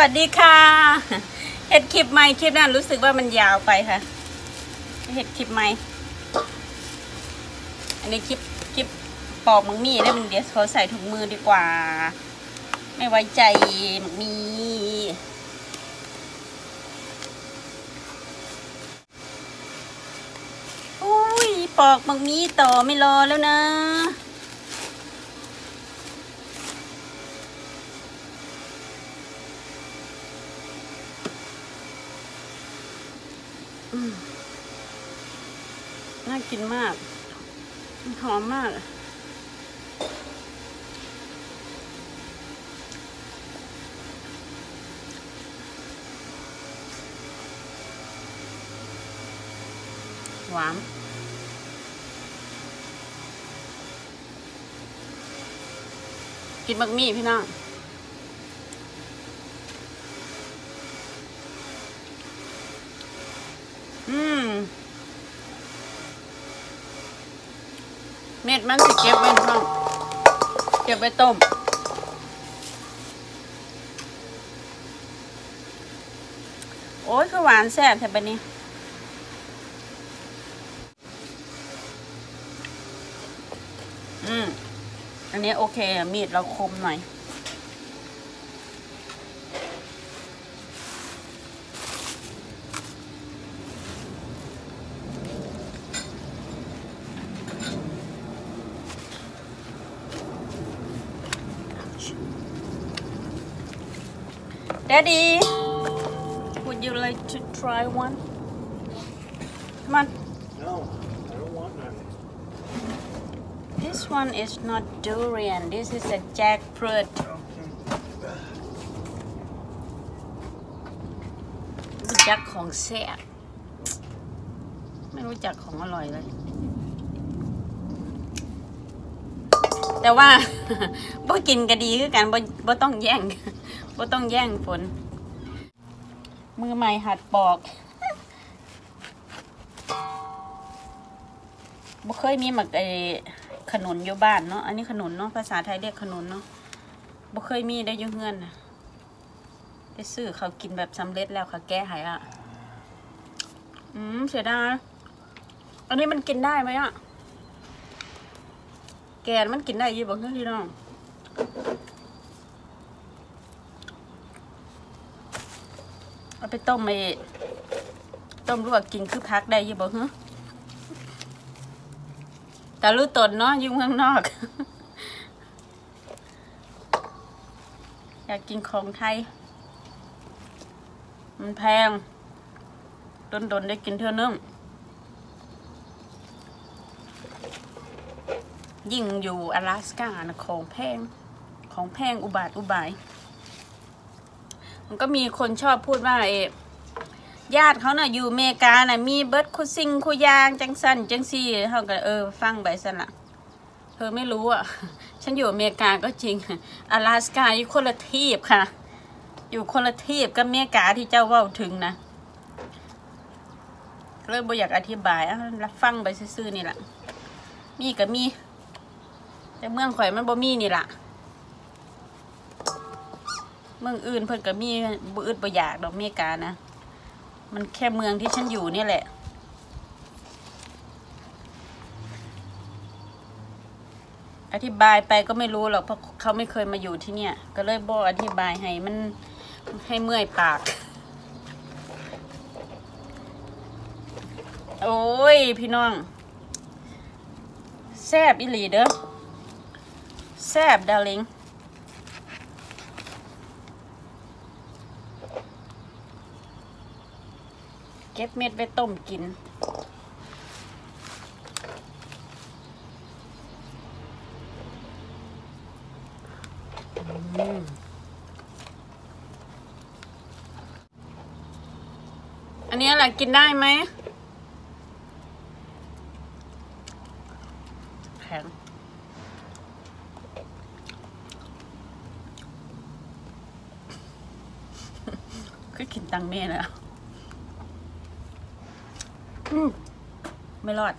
วัสดีค่ะเห็ดคลิปใหม่คลิปนั้นรู้สึกว่ามันยาวไปค่ะเห็ดคลิปใหม่อันนี้คลิปคลิปปอกมังมี่ได้มันเดี๋ยวเขาใส่ถุงมือดีกว่า ไม่ไว้ใจมังมีอุ้ยปอกมังมีต่อไม่รอแล้วนะ น่ากินมาก หอมมากหวานกินบักมี่พี่น้อง อืม เมันสิเก็บไว้ห้องเก็บไว้ต้ม โอ้ยคือหวานแซ่บแถบนี้อืมอันนี้โอเคมีดเราคมหน่อย Daddy, would you like to try one? Come on. No, I don't want none. This one is not durian. This is a jackfruit. รู้จักของแซ่บไม่รู้จักของอร่อยเลย แต่ว่าบ่กินก็ดีคือกันบ่บ่ต้องแย่ง บ่ต้องแย่งฝน มือใหม่หัดปอกบ่เคยมีหมักไอ้ขนุนอยู่บ้านเนาะ อันนี้ขนุนเนาะ ภาษาไทยเรียกขนุนเนาะบ่เคยมีได้อยู่เฮือนนะไปซื้อเขากินแบบสำเร็จแล้วค่ะ แก้หายอะ อืมเสียดายอันนี้มันกินได้ไหมอะ แกนมันกินได้ยี่บอกพี่น้อง เอาไปต้มไปต้มลวกกินคือพักได้ยังบอกฮึแต่รู้ตนเนาะยุ่งข้างนอก อยากกินของไทย มันแพงดนดนได้กินเท่านึงยิ่งอยู่阿拉斯สานะของแพง ของแพงอุบาทอุบาย มันก็มีคนชอบพูดว่าเอญาติเขาเนะ่ะอยู่เมกานะ่ะมีเบิร์ดคุซิงคุยางจังสันจังซี่เขาก็เออฟังไปสนะเธอไม่รู้อะ ฉันอยู่อเมริกาก็จริงอลาสกาอยู่คนละทีบค่ะ อยู่คนละทีบกับเมกาที่เจ้าว่าถึงนะเริ่มบ่อยากอธิบายอะรับฟังไปซื่อๆนี่แหละมีกับมี แต่เมืองข่อยมันบ่มีนี่แหละ เมืองอื่นเพิ่นก็มีบ่อึดบอยากดอกเมกานะ มันแค่เมืองที่ฉันอยู่นี่แหละ อธิบายไปก็ไม่รู้หรอกเพราะเขาไม่เคยมาอยู่ที่เนี่ย ก็เลยบอกอธิบายให้มันให้เมื่อยปาก โอ้ย พี่น้อง แซบอีหลีเด้อแซบดาริง เก็บเม็ดไว้ต้มกิน อันนี้แหละกินได้ไหมแข็งคือกินตังเม่นะ ไม่รอด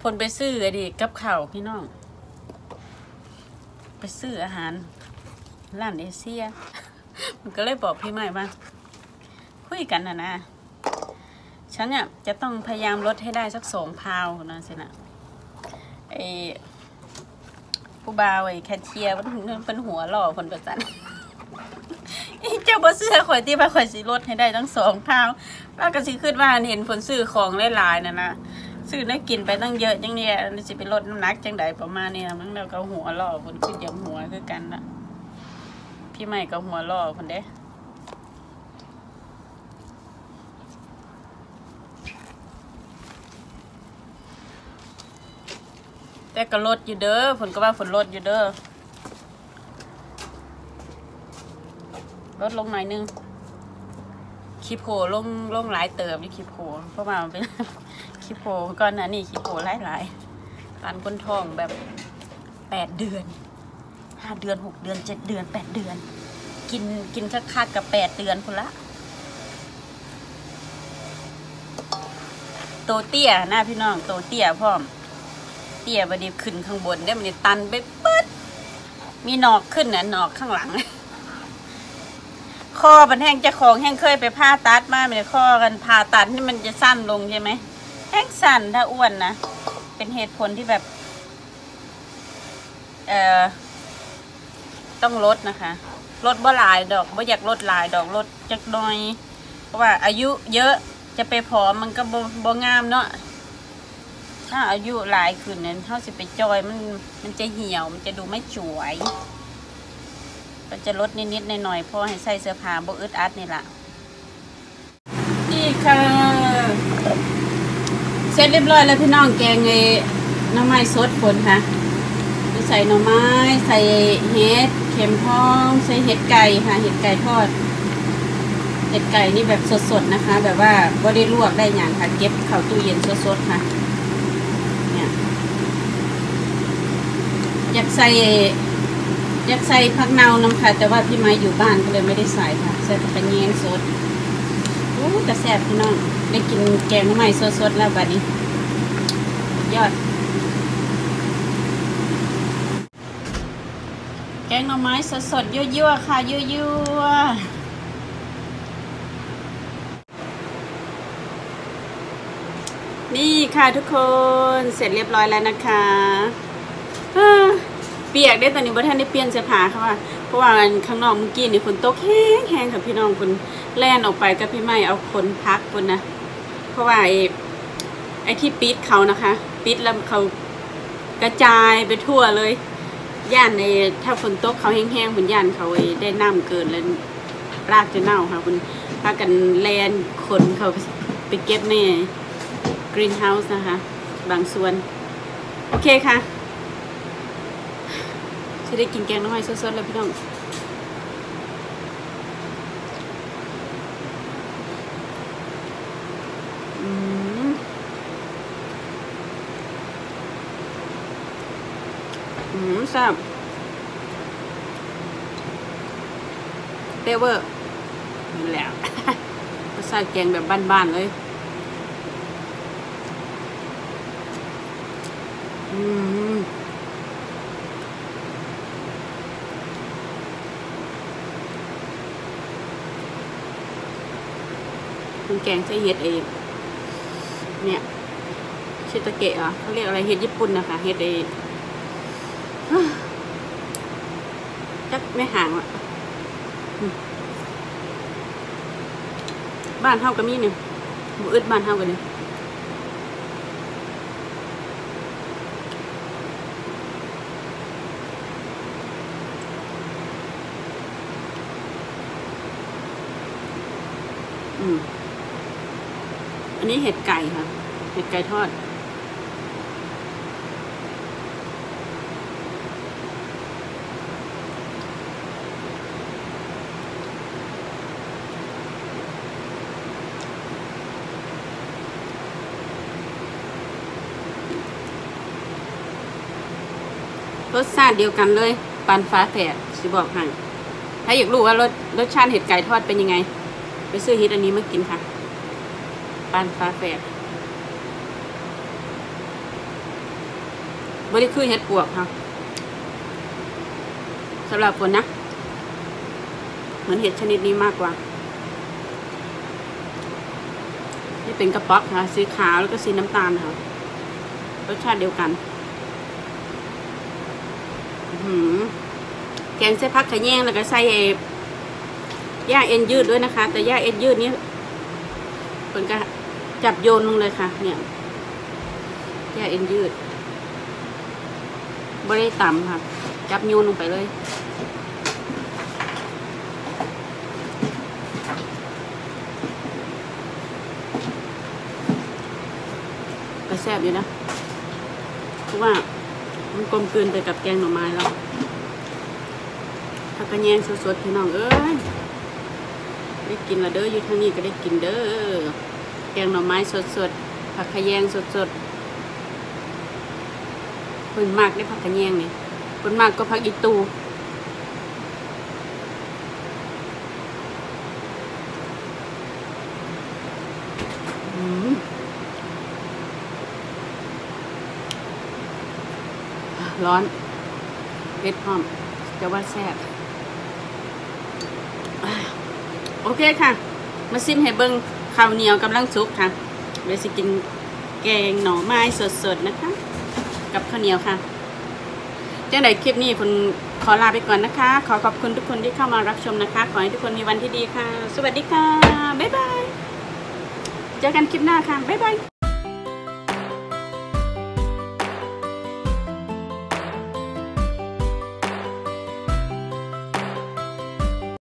ผลไปซื้ออดิกับข่าวพี่น้อง ไปซื้ออาหารร้านเอเชีย มันก็เลยบอกพี่ใหม่ว่า คุยกันนะนะ ฉันเนี่ยจะต้องพยายามลดให้ได้สักสองพาวนะสินะไอผู้บ่าวไอแคชเชียร์มันเป็นหัวหล่อคนประจัน เจ้าบ่เสื้อข่อยที่ว่าข่อยสิลดให้ได้ทั้งสองพาวแล้วก็สิขึ้นว่าเห็นผลซื้อของหลายๆนะนะซื้อได้กินไปตั้งเยอะจังเนี่ยสิไปลดน้ำหนักจังใดประมาณนี้มันแล้วก็หัวล่อคนขึ้นยำหัวคือกันนะพี่ใหม่ก็หัวล่อคนเด้แต่ก็ลดอยู่เด้อฝนก็ว่าฝนลดอยู่เด้อ ลดลงหน่อยนึงคีโพลงลงหลายเติมนี่คีโพเพราะว่ามันเป็นคีโพก่อนหนะนี่คีโพหลายหลายๆการก้นทองแบบแปดเดือนห้าเดือนหกเดือนเจ็ดเดือนแปดเดือน กินกินคักๆกับแปดเดือนคนละโตเตี้ยนะพี่น้องโตเตี้ยพร้อม เตี้ยบดนีขึ้นข้างบนได้มันนี่ตันไปเปิดมีหนอกขึ้นนะหนอกข้างหลัง คอมันแห้งจะของแห้งเคยไปผ่าตัดมาเนี่ยคอกันผ่าตัดนี่มันจะสั้นลงใช่ไหมแห้งสั้นถ้าอ้วนนะเป็นเหตุผลที่แบบ เอ่อต้องลดนะคะลดบ่หลายดอกบ่อยากลดหลายดอกลดจักน่อย เพราะว่า อายุเยอะจะไปผอมมันก็บ่บ่งามเนาะถ้าอายุหลายขึ้นเนี่ยเขาสิไปจอยมันมันจะเหี่ยวมันจะดูไม่สวย ก็จะลดนิดๆหน่อยๆเพราะให้ใส่เสื้อผ้าบ่อึดอัดนี่ล่ะนี่ค่ะ เสร็จเรียบร้อยแล้วพี่น้องแกงไอ้น้ำไม้สดฝนค่ะใส่หน่อไม้ ใส่เห็ดเข็มทอง ใส่เห็ดไก่ค่ะเห็ดไก่ทอดเห็ดไก่นี่แบบสดๆนะคะ แบบว่าบ่ได้ลวกได้อย่างค่ะ เก็บเข้าตู้เย็นสดๆค่ะ เนี่ยอยากใส่ อยากใส่ผักเนาน้ำค่ะ แต่ว่าพี่ไม้อยู่บ้านก็เลยไม่ได้ใส่ค่ะใส่แต่กระเนียงสดโอ้กระแซ่บพี่น้องได้กินแกงหน่อไม้สดๆแล้วบัดนี้ ยอด แกงหน่อไม้สดๆยั่วๆค่ะยั่วๆนี่ค่ะทุกคนเสร็จเรียบร้อยแล้วนะคะ เปียกได้ตอนนี้บ่ท่านได้เปลี่ยนเสื้อผ้าค่ะว่าเพราะว่าข้างนอกเมื่อกี้นี่ฝนตกแห้งแห้งค่ะพี่น้องคนแล่นออกไปกับพี่ไม่เอาคนพักคนนะเพราะว่าไอ้ไอ้ที่ปิดเขานะคะ ปิดแล้วเขากระจายไปทั่วเลยย่านในถ้าฝนตกเขาแห้งๆบนย่านเขาได้น้ำเกินแล้วรากจะเน่าค่ะคุณพากันแลนขนเขาไปเก็บในกรีนเฮาส์นะคะ บางส่วน โอเคค่ะ จะได้กินแกงน้ำมันสดๆแล้วพี่น้องอืมอืมแซ่บเปเวอร์นี่แหละรสชาติแกงแบบบ้านๆเลยอืม คุณแกงใช้เห็ดเอง เนี่ยชิตาเกะเหรอเขาเรียกอะไรเห็ดญี่ปุ่นนะคะเห็ดเองจักไม่ห่างอะบ้านเท่ากับมีเนี่ยบุอึดบ้านเท่ากันเนี่ยอืมอั นี้เห็ดไก่ค่ะ เห็ดไก่ทอด รสชาติเดียวกันเลย ปันฟ้าแฝดสิบอกให้ถ้าอยากรู้ว่ารสรสชาติเห็ดไก่ทอดเป็นยังไง ไปซื้อเห็ดอันนี้มากินค่ะ ปันฟ้าแฝดบริคือเห็ดปวกค่ะสำหรับคนนะ เหมือนเห็ดชนิดนี้มากกว่านี่เป็นกระป๋อกค่ะ สีขาวแล้วก็สีน้ำตาลค่ะ รสชาติเดียวกันหือแกงใส่พักขะแยงแล้วก็ใส่เอย่าเอ็นยืดด้วยนะคะ แต่ย่าเอ็นยืดนี้เป็นก็ จับโยนลงเลยค่ะ เนี่ยย่เอ็นยืดไม่ได้ต่ำค่ะ จับโยนลงไปเลยก็แซ่บอยู่นะเพราะว่ามันกลมกลืนไปกับแกงหน่อไม้แล้วผักกระแยงสดๆพี่น้องเอ้ยได้กินละเด้ออยู่ทางนี้ก็ได้กินเด้อ แกงหน่อไม้สดๆ ผักขยงสดๆเพิ่นมากได้ผักขยงนี่เพิ่นมากก็ผักอีตูร้อนเผ็ดพอมจะว่าแซ่บโอเคค่ะ มาซิมให้เบิ้ง ข้าวเหนียวกำลังสุกค่ะเดี๋ยวสิกินแกงหน่อไม้สดๆนะคะ กับข้าวเหนียวค่ะจังไดคลิปนี้คุณขอลาไปก่อนนะคะ ขอขอบคุณทุกคนที่เข้ามารับชมนะคะ ขอให้ทุกคนมีวันที่ดีค่ะ สวัสดีค่ะ บ๊ายบาย เจอกันคลิปหน้าค่ะ บ๊ายบาย